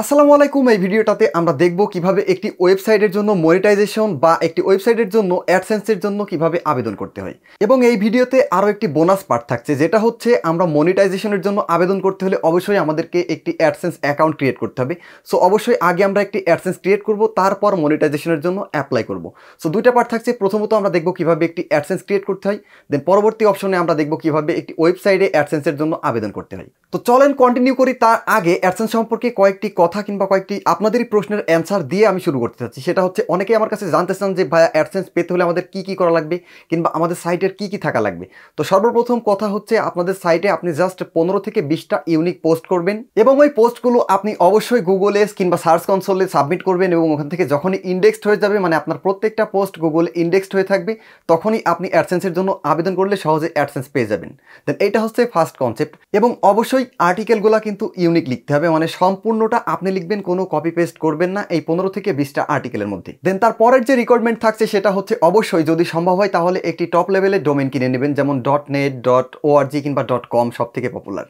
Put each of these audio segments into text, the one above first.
আসসালামু আলাইকুম, এই ভিডিওটাতে আমরা দেখব কীভাবে একটি ওয়েবসাইটের জন্য মনিটাইজেশন বা একটি ওয়েবসাইটের জন্য অ্যাডসেন্সের জন্য কীভাবে আবেদন করতে হয়। এবং এই ভিডিওতে আরও একটি বোনাস পার্ট থাকছে, যেটা হচ্ছে আমরা মনিটাইজেশনের জন্য আবেদন করতে হলে অবশ্যই আমাদেরকে একটি অ্যাডসেন্স অ্যাকাউন্ট ক্রিয়েট করতে হবে। সো অবশ্যই আগে আমরা একটি অ্যাডসেন্স ক্রিয়েট করব, তারপর মনিটাইজেশনের জন্য অ্যাপ্লাই করব। সো দুইটা পার্ট থাকছে, প্রথমত আমরা দেখব কীভাবে একটি অ্যাডসেন্স ক্রিয়েট করতে হয় দেন পরবর্তী অপশনে আমরা দেখব কীভাবে একটি ওয়েবসাইটে অ্যাডসেন্সের জন্য আবেদন করতে হয়। তো চলেন কন্টিনিউ করি, তার আগে অ্যাডসেন্স সম্পর্কে কয়েকটি কথা কিংবা কয়েকটি আপনাদেরই প্রশ্নের অ্যান্সার দিয়ে আমি শুরু করতে চাচ্ছি। সেটা হচ্ছে, অনেকেই আমার কাছে জানতে চান যে, ভাইয়া অ্যাডসেন্স পেতে হলে আমাদের কী কী করা লাগবে? কিংবা আমাদের সাইটের কী কী থাকা লাগবে? তো সর্বপ্রথম কথা হচ্ছে, আপনাদের সাইটে আপনি জাস্ট পনেরো থেকে বিশটা ইউনিক পোস্ট করবেন এবং ওই পোস্টগুলো আপনি অবশ্যই গুগলে কিংবা সার্চ কনসোলে সাবমিট করবেন এবং ওখান থেকে যখনই ইন্ডেক্সড হয়ে যাবে মানে আপনার প্রত্যেকটা পোস্ট গুগলে ইন্ডেক্সড হয়ে থাকবে, তখনই আপনি অ্যাডসেন্সের জন্য আবেদন করলে সহজে অ্যাডসেন্স পেয়ে যাবেন। দেন এটা হচ্ছে ফার্স্ট কনসেপ্ট এবং অবশ্যই আর্টিকেলগুলো কিন্তু ইউনিক লিখতে হবে মানে সম্পূর্ণটা আপনি লিখবেন, কোনো কপি পেস্ট করবেন না এই পনেরো থেকে বিশটা আর্টিকেলের মধ্যে। দেন তারপরের যে রিকোয়ারমেন্ট থাকছে সেটা হচ্ছে অবশ্যই যদি সম্ভব হয় তাহলে একটি টপ লেভেলের ডোমেন কিনে নেবেন, যেমন ডট নেট ডট ওআরজি কিংবা ডট কম সব থেকে পপুলার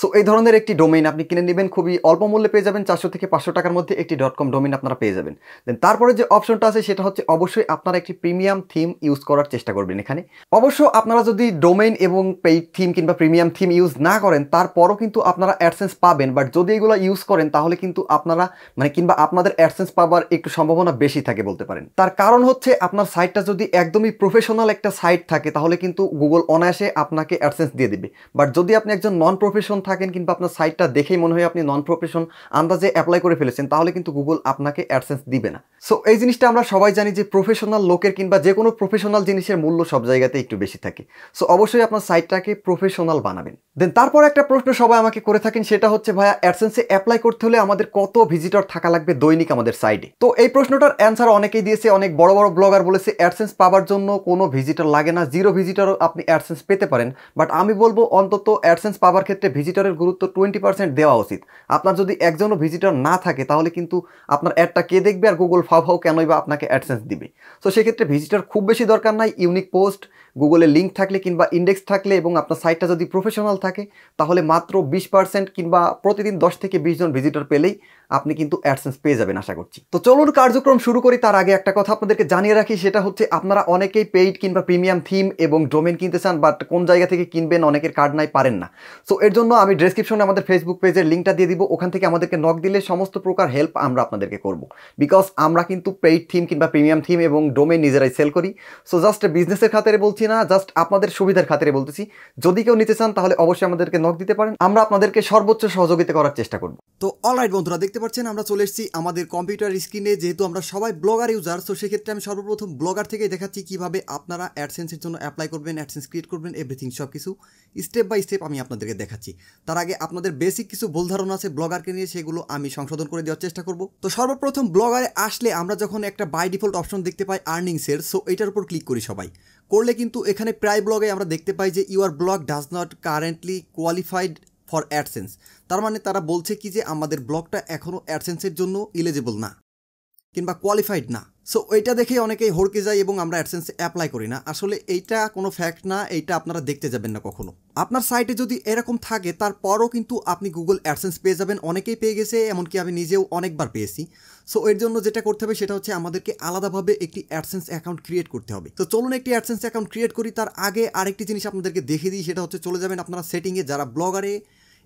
সো এই ধরনের একটি ডোমেইন আপনি কিনে নেবেন, খুবই অল্প মূল্যে পেয়ে যাবেন, চারশো থেকে পাঁচশো টাকার মধ্যে একটি ডট কম ডোমেইন আপনারা পেয়ে যাবেন। দেন তারপরে যে অপশনটা আছে, সেটা হচ্ছে অবশ্যই আপনারা একটি প্রিমিয়াম থিম ইউজ করার চেষ্টা করবেন এখানে। অবশ্য আপনারা যদি ডোমেইন এবং পেইড থিম কিংবা প্রিমিয়াম থিম ইউজ না করেন, তারপরও কিন্তু আপনারা অ্যাডসেন্স পাবেন। বাট যদি এগুলো ইউজ করেন, তাহলে কিন্তু আপনারা মানে কিংবা আপনাদের অ্যাডসেন্স পাবার একটু সম্ভাবনা বেশি থাকে বলতে পারেন। তার কারণ হচ্ছে, আপনার সাইটটা যদি একদমই প্রফেশনাল একটা সাইট থাকে, তাহলে কিন্তু গুগল অনায়াসে আপনাকে অ্যাডসেন্স দিয়ে দেবে। বাট যদি আপনি একজন নন প্রফেশন থাকেন কিংবা আপনার সাইটটা দেখেই মনে হয় আপনি নন প্রফেশন আন্দাজে অ্যাপ্লাই করে ফেলেছেন, তাহলে কিন্তু গুগল আপনাকে অ্যাডসেন্স দিবে না। সো এই জিনিসটা আমরা সবাই জানি যে প্রফেশনাল লোকের কিংবা যে কোনো প্রফেশনাল জিনিসের মূল্য সব জায়গাতে একটু বেশি থাকে। সো অবশ্যই আপনার সাইটটাকে প্রফেশনাল বানাবেন। দেন তারপর একটা প্রশ্ন সবাই আমাকে করে থাকেন, সেটা হচ্ছে, ভাইয়া অ্যাডসেন্সে অ্যাপ্লাই করতে হলে আমাদের কত ভিজিটর থাকা লাগবে দৈনিক আমাদের সাইটে তো এই প্রশ্নটার অ্যান্সার অনেকেই দিয়েছে, অনেক বড় বড় ব্লগার বলেছে অ্যাডসেন্স পাওয়ার জন্য কোনো ভিজিটর লাগে না জিরো ভিজিটরও আপনি অ্যাডসেন্স পেতে পারেন। বাট আমি বলব, অন্তত অ্যাডসেন্স পাওয়ার ক্ষেত্রে ভিজিটরের গুরুত্ব টোয়েন্টি পার্সেন্ট দেওয়া উচিত। আপনার যদি একজনও ভিজিটর না থাকে, তাহলে কিন্তু আপনার অ্যাডটা কে দেখবে আর গুগল ফাও ফাও কেনই বা আপনাকে অ্যাডসেন্স দিবে। সো সেক্ষেত্রে ভিজিটর খুব বেশি দরকার নাই ইউনিক পোস্ট গুগলে লিঙ্ক থাকলে কিংবা ইন্ডেক্স থাকলে এবং আপনার সাইটটা যদি প্রফেশনাল থাকে, তাহলে মাত্র বিশ পার্সেন্ট কিংবা প্রতিদিন দশ থেকে বিশ জন ভিজিটর পেলেই আপনি কিন্তু অ্যাডসেন্স পেয়ে যাবেন আশা করছি। তো চলুন কার্যক্রম শুরু করি, তার আগে একটা কথা আপনাদেরকে জানিয়ে রাখি, সেটা হচ্ছে আপনারা অনেকেই পেইড কিংবা প্রিমিয়াম থিম এবং ডোমেন কিনতে চান বাট কোন জায়গা থেকে কিনবেন অনেকের কার্ড নাই, পারেন না। সো এর জন্য আমি ডেসক্রিপশনে আমাদের ফেসবুক পেজের লিঙ্কটা দিয়ে দিব, ওখান থেকে আমাদেরকে নক দিলে সমস্ত প্রকার হেল্প আমরা আপনাদেরকে করব। বিকজ আমরা কিন্তু পেইড থিম কিংবা প্রিমিয়াম থিম এবং ডোমেন নিজেরাই সেল করি। সো জাস্ট বিজনেসের খাতিরে বলছি না জাস্ট আপনাদের সুবিধার খাতিরে বলতেছি। যদি কেউ নিতে চান, তাহলে অবশ্যই আমাদেরকে নক দিতে পারেন। আমরা আপনাদেরকে সর্বোচ্চ সহযোগিতা করার চেষ্টা করব। তো অলরাইট বন্ধুরা, দেখতে পাচ্ছেন, আমরা চলে এসেছি আমাদের কম্পিউটার স্ক্রিনে যেহেতু আমরা সবাই ব্লগার ইউজার তো সেক্ষেত্রে আমি সর্বপ্রথম ব্লগার থেকে দেখাচ্ছি কীভাবে আপনারা অ্যাডসেন্সের জন্য অ্যাপ্লাই করবেন অ্যাডসেন্স ক্রিয়েট করবেন এভরিথিং সব কিছু স্টেপ বাই স্টেপ আমি আপনাদেরকে দেখাচ্ছি। তার আগে আপনাদের বেসিক কিছু ভুল ধারণা আছে ব্লগারকে নিয়ে, সেগুলো আমি সংশোধন করে দেওয়ার চেষ্টা করব। তো, সর্বপ্রথম ব্লগারে আসলে আমরা যখন একটা বাই ডিফল্ট অপশন দেখতে পাই আর্নিংসের সো এটার উপর ক্লিক করি সবাই। করলে কিন্তু এখানে প্রায় ব্লগে আমরা দেখতে পাই যে your blog does not currently qualified for AdSense তার মানে তারা বলছে কি যে আমাদের ব্লগটা এখনও অ্যাডসেন্সের জন্য ইলিজিবল না, কিংবা কোয়ালিফাইড না। সো ওইটা দেখে অনেকেই হড়কে যায় এবং আমরা অ্যাডসেন্সে অ্যাপ্লাই করি না। আসলে এইটা কোনো ফ্যাক্ট না, এইটা আপনারা দেখতে যাবেন না কখনো। আপনার সাইটে যদি এরকম থাকে, তারপরও কিন্তু আপনি গুগল অ্যাডসেন্স পেয়ে যাবেন। অনেকেই পেয়ে গেছে, এমনকি আমি নিজেও অনেকবার পেয়েছি। সো এর জন্য যেটা করতে হবে, সেটা হচ্ছে আমাদেরকে আলাদাভাবে একটি অ্যাডসেন্স অ্যাকাউন্ট ক্রিয়েট করতে হবে। তো চলুন একটি অ্যাডসেন্স অ্যাকাউন্ট ক্রিয়েট করি। তার আগে আরেকটি জিনিস আপনাদেরকে দেখে দিই, সেটা হচ্ছে চলে যাবেন আপনারা সেটিংয়ে। যারা ব্লগারে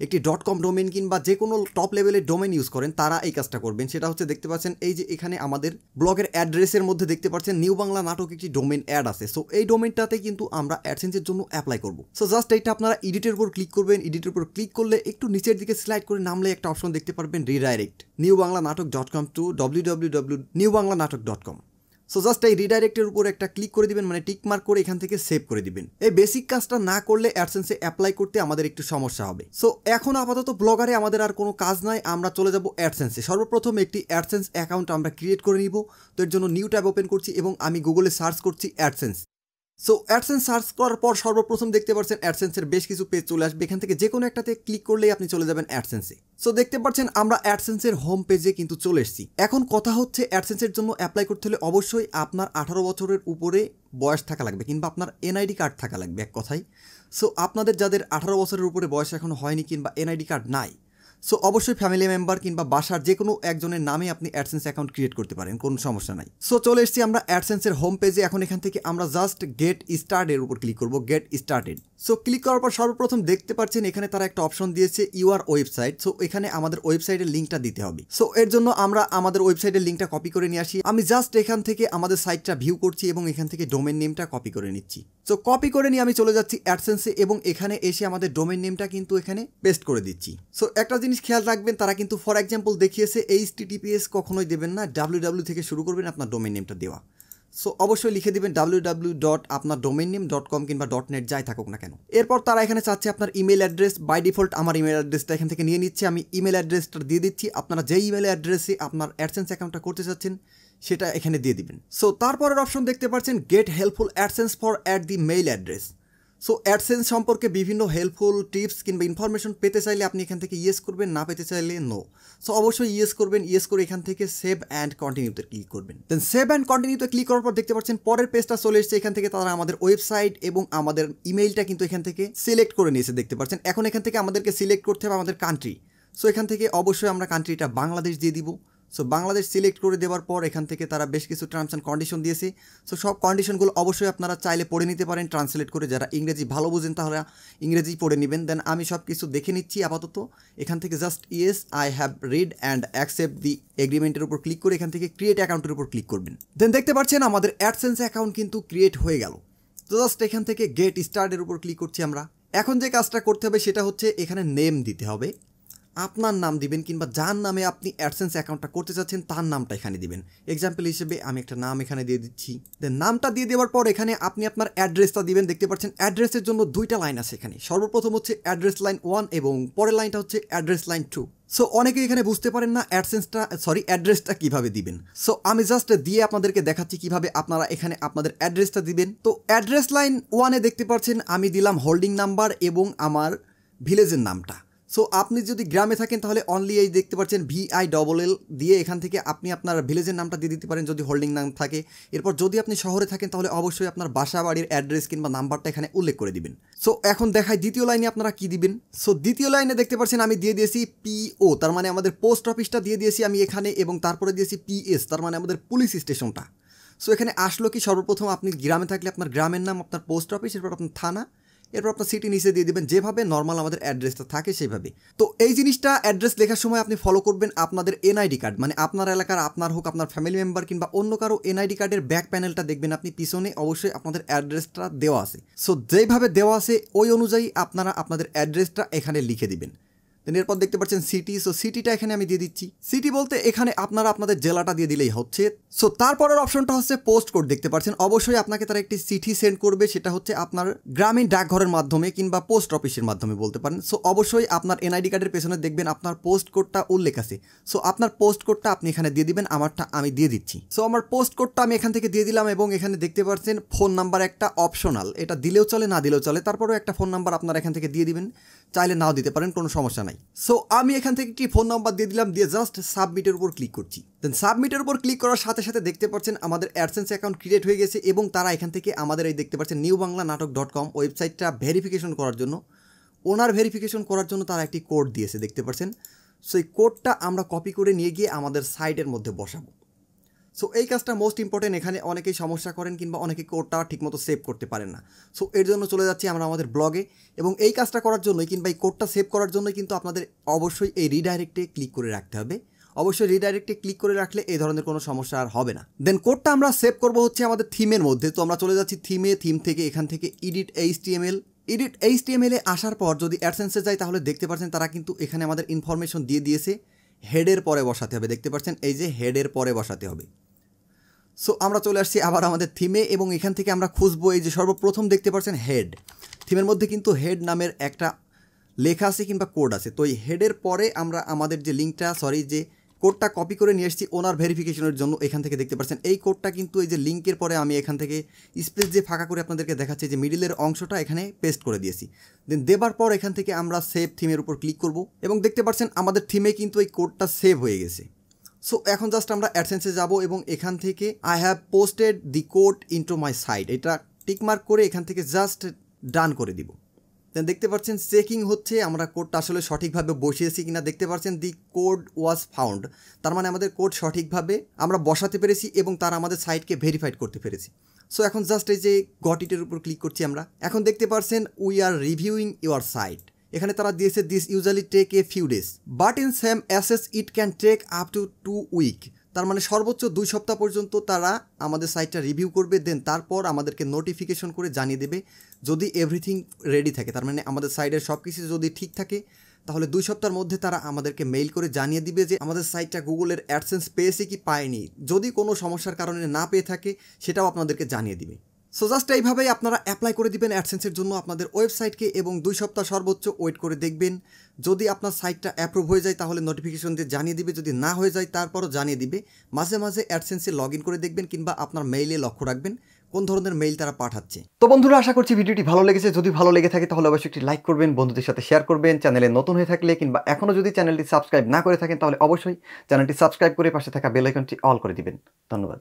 একটি ডট কম ডোমেন কিংবা যে কোনো টপ লেভেলের ডোমেন ইউজ করেন, তারা এই কাজটা করবেন। সেটা হচ্ছে দেখতে পাচ্ছেন, এই যে এখানে আমাদের ব্লগের অ্যাড্রেসের মধ্যে দেখতে পাচ্ছেন নিউ বাংলা নাটক একটি ডোমেন অ্যাড আছে। সো এই ডোমেনটাতে কিন্তু আমরা অ্যাডসেন্সের জন্য অ্যাপ্লাই করব। সো জাস্ট এইটা আপনারা এডিটের উপর ক্লিক করবেন। এডিটের উপর ক্লিক করলে একটু নিচের দিকে স্লাইড করে নামলে একটা অপশন দেখতে পারবেন redirect new Bangla Natok dot com to W W W new Bangla Natok dot com so just এই রিডাইরেক্টের উপর একটা ক্লিক করে দিবেন মানে টিক মার্ক করে এখান থেকে সেভ করে দিবেন। এই বেসিক কাজটা না করলে অ্যাডসেন্সে অ্যাপ্লাই করতে আমাদের একটু সমস্যা হবে। সো এখন আপাতত ব্লগারে আমাদের আর কোনো কাজ নাই, আমরা চলে যাব অ্যাডসেন্সে সর্বপ্রথম একটি অ্যাডসেন্স অ্যাকাউন্ট আমরা ক্রিয়েট করে নিব। তো এর জন্য নিউ ট্যাব ওপেন করছি এবং আমি গুগলে সার্চ করছি অ্যাডসেন্স সো অ্যাডসেন্স সার্চ করার পর সর্বপ্রথম দেখতে পাচ্ছেন অ্যাডসেন্সের বেশ কিছু পেজ চলে আসবে। এখান থেকে যে কোনো একটাতে ক্লিক করলেই আপনি চলে যাবেন অ্যাডসেন্সে সো দেখতে পাচ্ছেন আমরা অ্যাডসেন্সের হোম পেজে কিন্তু চলে এসেছি। এখন কথা হচ্ছে অ্যাডসেন্সের জন্য অ্যাপ্লাই করতে হলে অবশ্যই আপনার আঠারো বছরের উপরে বয়স থাকা লাগবে কিংবা আপনার এনআইডি কার্ড থাকা লাগবে এক কথায়। সো আপনাদের যাদের আঠারো বছরের উপরে বয়স এখনও হয়নি কিংবা এনআইডি কার্ড নাই সো অবশ্যই ফ্যামিলি মেম্বার কিংবা বাসার যে কোনো একজনের নামে আপনি অ্যাডসেন্স অ্যাকাউন্ট ক্রিয়েট করতে পারেন, কোনো সমস্যা নাই। সো চলে এসেছি আমরা অ্যাডসেন্সের হোম পেজে এখন এখান থেকে আমরা জাস্ট গেট স্টার্টের উপর ক্লিক করব গেট স্টার্টেড সো ক্লিক করার পর সর্বপ্রথম দেখতে পাচ্ছেন এখানে তারা একটা অপশন দিয়েছে ইউআর ওয়েবসাইট সো এখানে আমাদের ওয়েবসাইটের লিঙ্কটা দিতে হবে। সো এর জন্য আমরা আমাদের ওয়েবসাইটের লিঙ্কটা কপি করে নিয়ে আসি। আমি জাস্ট এখান থেকে আমাদের সাইটটা ভিউ করছি এবং এখান থেকে ডোমেন নেমটা কপি করে নিচ্ছি। সো কপি করে নিয়ে আমি চলে যাচ্ছি অ্যাডসেন্সে এবং এখানে এসে আমাদের ডোমেন নেমটা কিন্তু এখানে পেস্ট করে দিচ্ছি। সো একটা জিনিস খেয়াল রাখবেন, তারা কিন্তু ফর এক্সাম্পল দেখিয়েছে এইচ টিটিপিএস কখনোই দেবেন না ডাব্লিউ থেকে শুরু করবেন আপনার ডোমেন নেমটা দেওয়া। সো অবশ্যই লিখে দিবেন ডাব্লিউ ডাব্লিউ ডট আপনার ডোমেন নেম ডট কম কিংবা ডট নেট যাই থাকুক না কেন। এরপর তারা এখানে চাচ্ছে আপনার ইমেল অ্যাড্রেস বাই ডিফল্ট আমার ইমেল অ্যাড্রেসটা এখান থেকে নিয়ে নিচ্ছে, আমি ইমেল অ্যাড্রেসটা দিয়ে দিচ্ছি, আপনারা যেই ইমেল অ্যাড্রেসে আপনার অ্যাডসেন্স অ্যাকাউন্টটা করতে চাচ্ছেন, সেটা এখানে দিয়ে দিবেন। সো তারপরের অপশন দেখতে পাচ্ছেন get helpful AdSense for at the mail address so AdSense সম্পর্কে বিভিন্ন হেল্পফুল টিপস কিংবা ইনফরমেশন পেতে চাইলে আপনি এখান থেকে ইয়েস করবেন, না পেতে চাইলে নো সো অবশ্যই ইয়েস করবেন ইয়েস করে এখান থেকে সেভ অ্যান্ড কন্টিনিউতে ক্লিক করবেন। দেন সেভ অ্যান্ড কন্টিনিউতে ক্লিক করার পর দেখতে পাচ্ছেন পরের পেজটা চলে এসেছে, এখান থেকে তারা আমাদের ওয়েবসাইট এবং আমাদের ইমেইলটা কিন্তু এখান থেকে সিলেক্ট করে নিয়েছে দেখতে পাচ্ছেন। এখন এখান থেকে আমাদেরকে সিলেক্ট করতে হবে আমাদের কান্ট্রি সো এখান থেকে অবশ্যই আমরা কান্ট্রিটা বাংলাদেশ দিয়ে দিব। সো বাংলাদেশ সিলেক্ট করে দেওয়ার পর এখান থেকে তারা বেশ কিছু টার্মস অ্যান্ড কন্ডিশন দিয়েছে। সো সব কন্ডিশনগুলো অবশ্যই আপনারা চাইলে পড়ে নিতে পারেন ট্রান্সলেট করে। যারা ইংরেজি ভালো বুঝেন তাহলে ইংরেজি পড়ে নেবেন। দেন আমি সব কিছু দেখে নিচ্ছি আপাতত। এখান থেকে just yes I have read and accept the এগ্রিমেন্টের উপর ক্লিক করে এখান থেকে ক্রিয়েট অ্যাকাউন্টের উপর ক্লিক করবেন। দেন দেখতে পাচ্ছেন আমাদের অ্যাডসেন্স অ্যাকাউন্ট কিন্তু ক্রিয়েট হয়ে গেল। তো জাস্ট এখান থেকে গেট স্টার্টের উপর ক্লিক করছি আমরা। এখন যে কাজটা করতে হবে সেটা হচ্ছে এখানে নেম দিতে হবে। আপনার নাম দিবেন কিংবা যার নামে আপনি অ্যাডসেন্স অ্যাকাউন্টটা করতে চাচ্ছেন, তার নামটা এখানে দিবেন। এক্সাম্পল হিসেবে আমি একটা নাম এখানে দিয়ে দিচ্ছি। দেন নামটা দিয়ে দেওয়ার পর এখানে আপনি আপনার অ্যাড্রেসটা দিবেন। দেখতে পাচ্ছেন অ্যাড্রেসের জন্য দুইটা লাইন আছে এখানে। সর্বপ্রথম হচ্ছে অ্যাড্রেস লাইন ওয়ান এবং পরের লাইনটা হচ্ছে অ্যাড্রেস লাইন টু সো অনেকে এখানে বুঝতে পারেন না অ্যাডসেন্সটা সরি অ্যাড্রেসটা কীভাবে দিবেন। সো আমি জাস্ট দিয়ে আপনাদেরকে দেখাচ্ছি কীভাবে আপনারা এখানে আপনাদের অ্যাড্রেসটা দিবেন। তো অ্যাড্রেস লাইন ওয়ানে দেখতে পাচ্ছেন, আমি দিলাম হোল্ডিং নাম্বার এবং আমার ভিলেজের নামটা। সো আপনি যদি গ্রামে থাকেন, তাহলে অনলি এই দেখতে পাচ্ছেন ভিআই ডবল এল দিয়ে এখান থেকে আপনি আপনার ভিলেজের নামটা দিয়ে দিতে পারেন যদি হোল্ডিং নাম থাকে। এরপর যদি আপনি শহরে থাকেন, তাহলে অবশ্যই আপনার বাসা বাড়ির অ্যাড্রেস কিংবা নাম্বারটা এখানে উল্লেখ করে দিবেন। সো এখন দেখায় দ্বিতীয় লাইনে আপনারা কি দিবেন? সো দ্বিতীয় লাইনে দেখতে পাচ্ছেন আমি দিয়ে দিয়েছি পিও তার মানে আমাদের পোস্ট অফিসটা দিয়ে দিয়েছি আমি এখানে এবং তারপরে দিয়েছি পিএস তার মানে আমাদের পুলিশ স্টেশনটা সো এখানে আসলো কি সর্বপ্রথম আপনি গ্রামে থাকলে আপনার গ্রামের নাম, আপনার পোস্ট অফিস এরপর আপনার থানা এরপর আপনার সিটি নিচে দিয়ে দেবেন। যেভাবে নর্মাল আমাদের অ্যাড্রেসটা থাকে সেইভাবে। তো এই জিনিসটা অ্যাড্রেস লেখার সময় আপনি ফলো করবেন আপনাদের এনআইডি কার্ড মানে আপনার এলাকার, আপনার হোক, আপনার ফ্যামিলি মেম্বার কিংবা অন্য কারও এনআইডি কার্ডের ব্যাক প্যানেলটা দেখবেন আপনি। পিছনে অবশ্যই আপনাদের অ্যাড্রেসটা দেওয়া আছে। সো যেইভাবে দেওয়া আছে, ওই অনুযায়ী আপনারা আপনাদের অ্যাড্রেসটা এখানে লিখে দিবেন। দেন এরপর দেখতে পাচ্ছেন সিটি সো সিটিটা এখানে আমি দিয়ে দিচ্ছি। সিটি বলতে এখানে আপনারা আপনাদের জেলাটা দিয়ে দিলেই হচ্ছে। সো তারপরের অপশনটা হচ্ছে পোস্ট কোড দেখতে পাচ্ছেন। অবশ্যই আপনাকে তারা একটি চিঠি সেন্ড করবে, সেটা হচ্ছে আপনার গ্রামীণ ডাকঘরের মাধ্যমে কিংবা পোস্ট অফিসের মাধ্যমে বলতে পারেন। সো অবশ্যই আপনার এনআইডি কার্ডের পেছনে দেখবেন আপনার পোস্ট কোডটা উল্লেখ আছে। সো আপনার পোস্ট কোডটা আপনি এখানে দিয়ে দিবেন, আমারটা আমি দিয়ে দিচ্ছি। সো আমার পোস্ট কোডটা আমি এখান থেকে দিয়ে দিলাম এবং এখানে দেখতে পাচ্ছেন ফোন নাম্বার একটা অপশনাল এটা দিলেও চলে, না দিলেও চলে, তারপরেও একটা ফোন নাম্বার আপনারা এখান থেকে দিয়ে দিবেন। চাইলে নাও দিতে পারেন, কোনো সমস্যা নাই। সো আমি এখান থেকে একটি ফোন নাম্বার দিয়ে দিলাম, দিয়ে জাস্ট সাবমিটের উপর ক্লিক করছি। দেন সাবমিটের উপর ক্লিক করার সাথে সাথে দেখতে পাচ্ছেন আমাদের অ্যাডসেন্স অ্যাকাউন্ট ক্রিয়েট হয়ে গেছে এবং তারা এখান থেকে আমাদের এই দেখতে পাচ্ছেন নিউ বাংলা নাটক ডট কম ওয়েবসাইটটা ভেরিফিকেশন করার জন্য, ওনার ভেরিফিকেশন করার জন্য তারা একটি কোড দিয়েছে, দেখতে পাচ্ছেন। সো এই কোডটা আমরা কপি করে নিয়ে গিয়ে আমাদের সাইটের মধ্যে বসাবো। সো এই কাজটা মোস্ট ইম্পর্টেন্ট এখানে অনেকেই সমস্যা করেন কিংবা অনেকে কোডটা ঠিকমতো সেভ করতে পারেন না। সো এর জন্য চলে যাচ্ছি আমরা আমাদের ব্লগে এবং এই কাজটা করার জন্যই কিংবা এই কোডটা সেভ করার জন্যই কিন্তু আপনাদের অবশ্যই এই রিডাইরেক্টে ক্লিক করে রাখতে হবে। অবশ্যই রিডাইরেক্টে ক্লিক করে রাখলে এই ধরনের কোনো সমস্যা আর হবে না। দেন কোডটা আমরা সেভ করব হচ্ছে আমাদের থিমের মধ্যে। তো আমরা চলে যাচ্ছি থিমে থিম থেকে এখান থেকে ইডিট এইচ এডিট এইচ টিএমএলে আসার পর যদি অ্যাডসেন্সে যাই তাহলে দেখতে পাচ্ছেন তারা কিন্তু এখানে আমাদের ইনফরমেশন দিয়ে দিয়েছে। হেডের পরে বসাতে হবে। দেখতে পাচ্ছেন? এই যে হেডের পরে বসাতে হবে। সো আমরা চলে আসছি আবার আমাদের থিমে এবং এখান থেকে আমরা খুঁজবো এই যে সর্বপ্রথম দেখতে পাচ্ছেন হেড থিমের মধ্যে কিন্তু হেড নামের একটা লেখা আছে কিংবা কোড আছে। তো এই হেডের পরে আমরা আমাদের যে লিঙ্কটা সরি যে কোডটা কপি করে নিয়ে এসেছি ওনার ভেরিফিকেশনের জন্য এখান থেকে দেখতে পাচ্ছেন এই কোডটা কিন্তু এই যে লিঙ্কের পরে আমি এখান থেকে স্পেস যে ফাঁকা করে আপনাদেরকে দেখাচ্ছি, যে মিডিলের অংশটা এখানে পেস্ট করে দিয়েছি। দেন দেবার পর এখান থেকে আমরা সেভ থিমের উপর ক্লিক করব এবং দেখতে পাচ্ছেন আমাদের থিমে কিন্তু এই কোডটা সেভ হয়ে গেছে। সো এখন জাস্ট আমরা অ্যাডসেন্সে যাব এবং এখান থেকে I have posted the code into my site এটা টিকমার্ক করে এখান থেকে জাস্ট ডান করে দিব। দেন দেখতে পাচ্ছেন চেকিং হচ্ছে, আমরা কোডটা আসলে সঠিকভাবে বসিয়েছি কিনা। দেখতে পাচ্ছেন দি কোড ওয়াজ ফাউন্ড তার মানে আমাদের কোড সঠিকভাবে আমরা বসাতে পেরেছি এবং তারা আমাদের সাইটকে ভেরিফাইড করতে পেরেছি। সো এখন জাস্ট এই যে গটিটের উপর ক্লিক করছি আমরা। এখন দেখতে পাচ্ছেন we are reviewing your site এখানে তারা দিয়েছে this usually take a few days but in same assess it can take up to two week তার মানে সর্বোচ্চ দুই সপ্তাহ পর্যন্ত তারা আমাদের সাইটটা রিভিউ করবে দেন তারপর আমাদেরকে নোটিফিকেশন করে জানিয়ে দেবে যদি এভরিথিং রেডি থাকে। তার মানে আমাদের সাইডের সব কিছু যদি ঠিক থাকে, তাহলে দুই সপ্তাহের মধ্যে তারা আমাদেরকে মেইল করে জানিয়ে দিবে যে আমাদের সাইটটা গুগলের অ্যাডসেন্স পেয়েছে কি পায়নি। যদি কোনো সমস্যার কারণে না পেয়ে থাকে, সেটাও আপনাদেরকে জানিয়ে দিবে। সো জাস্ট এইভাবেই আপনারা অ্যাপ্লাই করে দিবেন অ্যাডসেন্সের জন্য আপনাদের ওয়েবসাইটকে এবং দুই সপ্তাহ সর্বোচ্চ ওয়েট করে দেখবেন। যদি আপনার সাইটটা অ্যাপ্রুভ হয়ে যায় তাহলে নোটিফিকেশন দিয়ে জানিয়ে দিবে, যদি না হয়ে যায় তারপরও জানিয়ে দিবে। মাঝে মাঝে অ্যাডসেন্সে লগ করে দেখবেন কিংবা আপনার মেইলে লক্ষ্য রাখবেন কোন ধরনের মেইল তারা পাঠাচ্ছে। তো বন্ধুরা, আশা করছি ভিডিওটি ভালো লেগেছে। যদি ভালো লেগে থাকে তাহলে অবশ্যই একটি লাইক করবেন, বন্ধুদের সাথে শেয়ার করবেন চ্যানেলে নতুন হয়ে থাকলে কিংবা এখনও যদি চ্যানেলটি সাবস্ক্রাইব না করে থাকেন তাহলে অবশ্যই চ্যানেলটি সাবস্ক্রাইব করে পাশে থাকা বেল আইকনটি অল করে দিবেন। ধন্যবাদ।